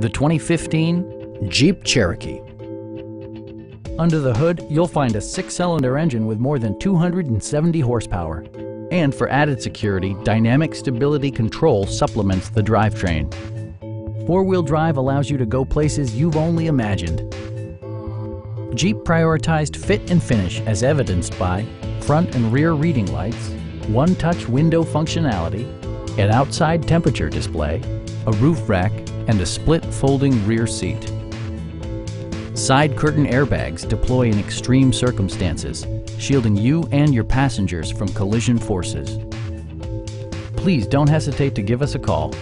the 2015 Jeep Cherokee. Under the hood, you'll find a six-cylinder engine with more than 270 horsepower. And for added security, Dynamic Stability Control supplements the drivetrain. Four-wheel drive allows you to go places you've only imagined. Jeep prioritized fit and finish as evidenced by front and rear reading lights, one-touch window functionality, an outside temperature display, a roof rack, and a split folding rear seat. Side curtain airbags deploy in extreme circumstances, shielding you and your passengers from collision forces. Please don't hesitate to give us a call